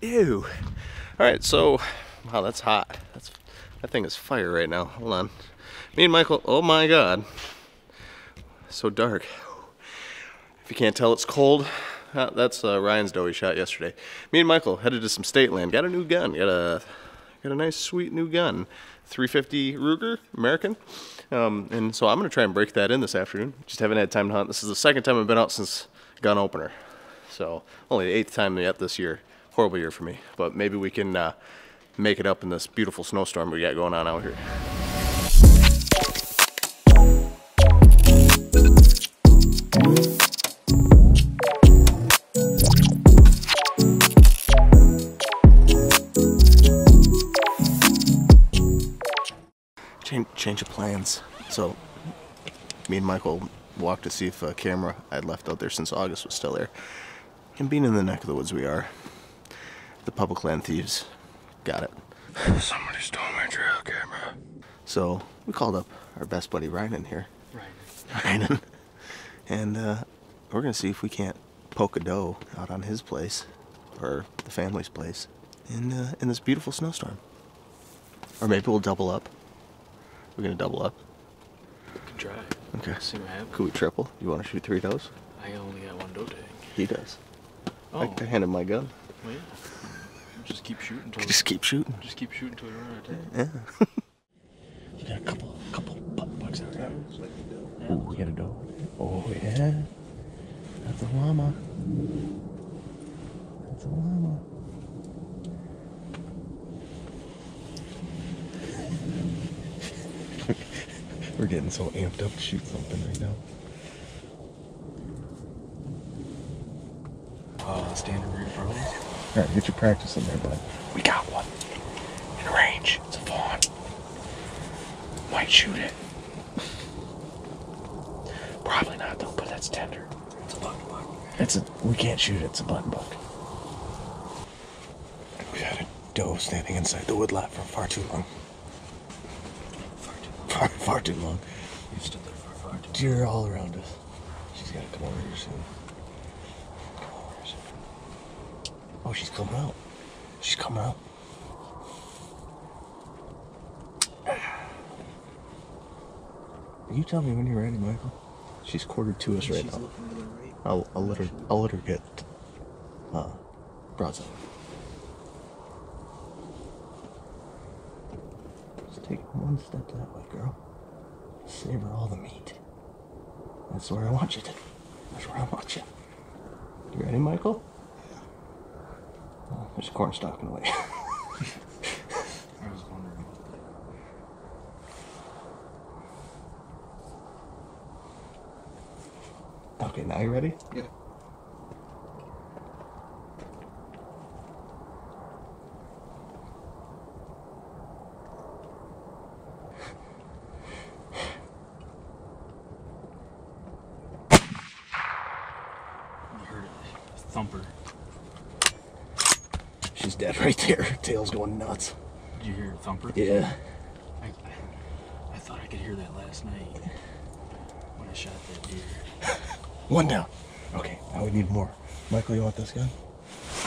Ew. All right, so wow, that's hot. That's that thing is fire right now. Hold on. Me and Michael. Oh my God. So dark. If you can't tell, it's cold. Uh, that's uh, Ryan's doe he shot yesterday. Me and Michael headed to some state land. Got a new gun. Got a got a nice, sweet new gun. 350 Ruger American. Um, and so I'm gonna try and break that in this afternoon. Just haven't had time to hunt. This is the second time I've been out since gun opener. So only the eighth time yet this year. Horrible year for me. But maybe we can uh, make it up in this beautiful snowstorm we got going on out here. Change, change of plans. So, me and Michael walked to see if a camera I'd left out there since August was still there. And being in the neck of the woods we are, the public land thieves got it. Somebody stole my trail camera. So we called up our best buddy Ryan here. Right. Ryan. And uh, we're gonna see if we can't poke a doe out on his place or the family's place in uh, in this beautiful snowstorm. Or maybe we'll double up. We're gonna double up. We Can try. Okay. See what happens. Could we triple? You want to shoot three does? I only got one doe tag. He does. Oh, I, I handed him my gun. well, yeah. Just keep shooting until Just keep shooting. just keep shooting until you run out of time. Yeah. you got a couple, couple button bucks out there. Oh, we got a doe. Oh yeah. That's a llama. That's a llama. We're getting so amped up to shoot something right now. Oh, standard rear pros. All right, get your practice in there, bud. We got one in range. It's a fawn. Might shoot it. Probably not though, but that's tender. It's a button buck. It's a. We can't shoot it. It's a button buck. We had a doe standing inside the woodlot for far too long. Far too long. Far, far too long. You've stood there for far too long. Deer all around us. She's gotta come over here soon. Come over here soon. Oh, she's coming out. She's coming out. You tell me when you're ready, Michael. She's quartered to us right now. looking to the right. I'll, I'll let her. I'll let her get uh, broadside. Just take one step that way, girl. Savor all the meat. That's where I want you to. That's where I want you. You ready, Michael? Yeah. Oh, there's corn stalking away. I was wondering. okay, now you ready? Yeah. You heard it. Thumper. She's dead right there. Tail's going nuts. Did you hear a Thumper? Yeah. I, I thought I could hear that last night when I shot that deer. One down. Okay, now we need more. Michael, you want this gun?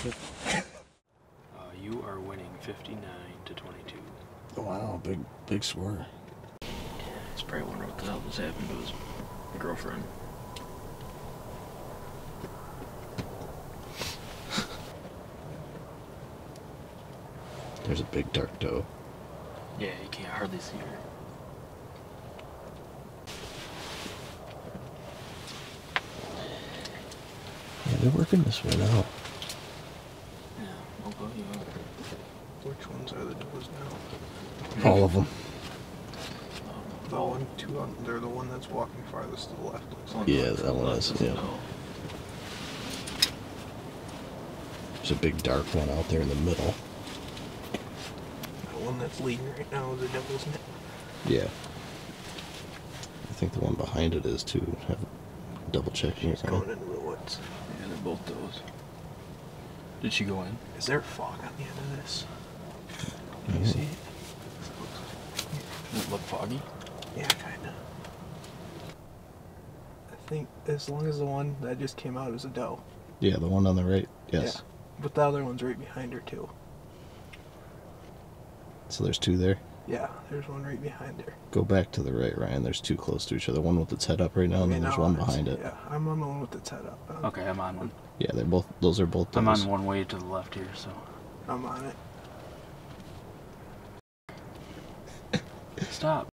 Uh, you are winning 59 to 22. Wow, big, big swerve. He's probably wondering what the hell just happened to his girlfriend. There's a big dark doe. Yeah, you can't hardly see her. Yeah, they're working this one out. Yeah, I'll go you up. Which ones are the doors now? All of them. The one, two on, they're the one that's walking farthest to the left. like. Yeah, that one is. Yeah. No. There's a big dark one out there in the middle. The one that's leading right now is a devil's net. Yeah. I think the one behind it is too. Have double checking it. It's going into the woods. Yeah, they're both those. Did she go in? Is there fog on the end of this? Mhm. You see it? Does it look foggy? Yeah, kinda. I think as long as the one that just came out is a doe. Yeah, the one on the right. Yes. But the other one's right behind her too. So there's two there. Yeah, there's one right behind there. Go back to the right, Ryan. There's two close to each other. One with its head up right now, and Okay, then there's now one behind it. Yeah, I'm on the one with its head up. I'm, Okay, I'm on one. Yeah, they're both. Those are both. I'm on one way to the left here, so. I'm on it. Stop.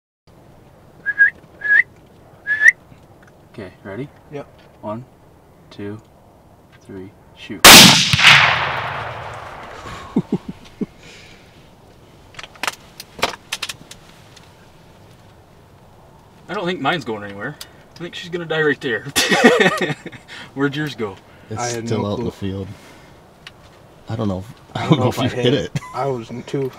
Okay, ready? Yep. One, two, three, shoot. don't think mine's going anywhere. I think she's gonna die right there. Where'd yours go? It's I still no out in the field. I don't know. if- I don't know if I you hit it. I was in two.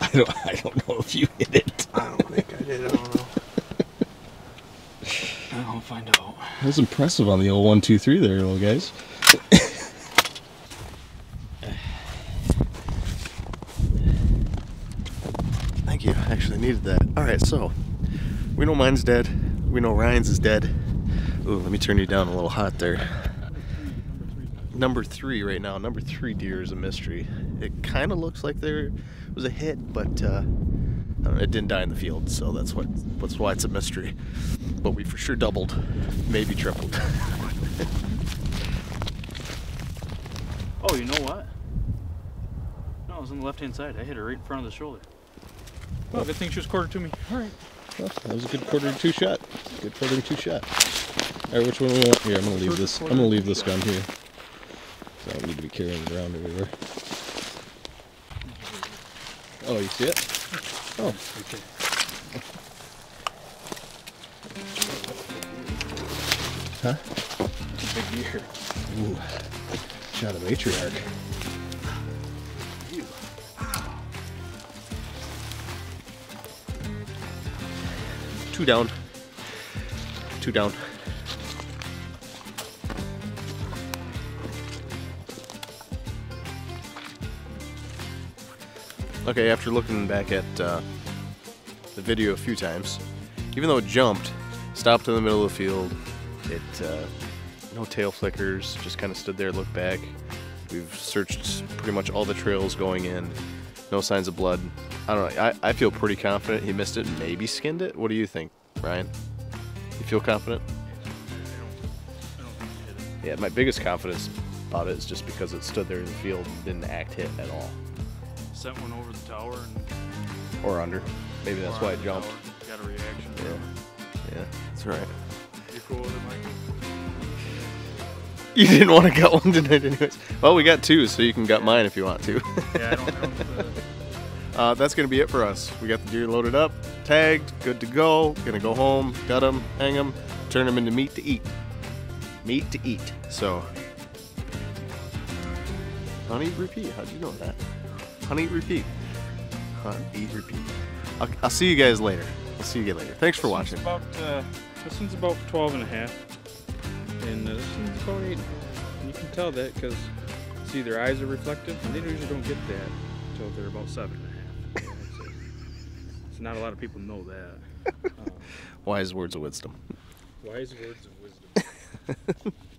I don't. I don't know if you hit it. I don't think I did. I don't know. I'll find out. That was impressive on the old one, two, three there, little guys. Thank you. I actually needed that. All right, so we know mine's dead. We know Ryan's is dead. Ooh, let me turn you down a little hot there. Number three right now. Number three deer is a mystery. It kind of looks like there was a hit, but uh, know, it didn't die in the field, so that's what that's why it's a mystery. But we for sure doubled, maybe tripled. Oh, you know what? No, it was on the left hand side. I hit her right in front of the shoulder. Well, good thing she was quarter to me. All right. Well, that was a good quarter to two shot. Good quarter to two shot. All right, which one do we want? Here, I'm gonna leave this. I'm gonna leave this gun here. So I don't need to be carrying it around everywhere. Oh, you see it? Oh, Okay. huh? It's a big deer. Ooh, shot a matriarch. Two down. Two down. Okay, after looking back at uh, the video a few times, even though it jumped, stopped in the middle of the field, it uh, no tail flickers, just kind of stood there, looked back. We've searched pretty much all the trails going in, no signs of blood. I don't know. I, I feel pretty confident he missed it, maybe skinned it. What do you think, Ryan? You feel confident? Yeah, my biggest confidence about it is just because it stood there in the field and didn't act hit at all. Sent one over the tower and. Or under. Maybe that's why it jumped. Got a reaction. Yeah. Yeah, that's right. You cool with it, Mike? You didn't want to gut one tonight, anyways. Well, we got two, so you can gut mine if you want to. Yeah, I don't have the uh, that's going to be it for us. We got the deer loaded up, tagged, good to go. Going to go home, gut them, hang them, turn them into meat to eat. Meat to eat. So, honey, repeat. How'd you know that? Honey, repeat. Hunt, eat, repeat. I'll, I'll, see you guys later. I'll see you guys later. Thanks for this watching. About, uh, this one's about 12 and a half, and uh, this one's about 8. You can tell that because, see, their eyes are reflective, and they usually don't get that until they're about 7 so not a lot of people know that. Um, Wise words of wisdom. wise words of wisdom.